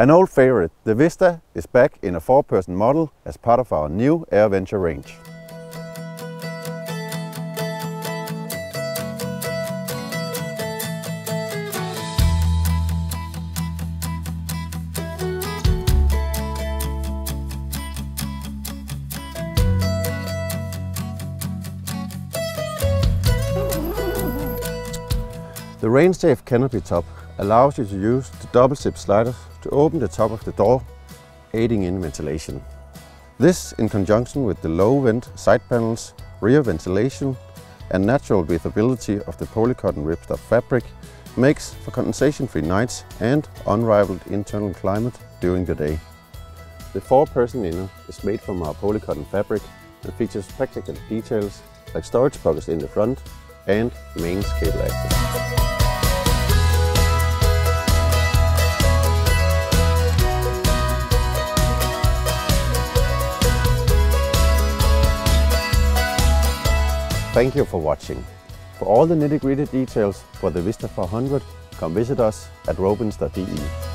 An old favorite, the Vista, is back in a four-person model as part of our new AirVenture range. The rain-safe canopy top allows you to use the double zip sliders to open the top of the door, aiding in ventilation. This, in conjunction with the low vent side panels, rear ventilation and natural breathability of the polycotton ripstop fabric makes for condensation-free nights and unrivaled internal climate during the day. The four-person inner is made from our polycotton fabric and features practical details like storage pockets in the front and mains cable access. Thank you for watching. For all the nitty-gritty details for the Vista 400, come visit us at robens.de.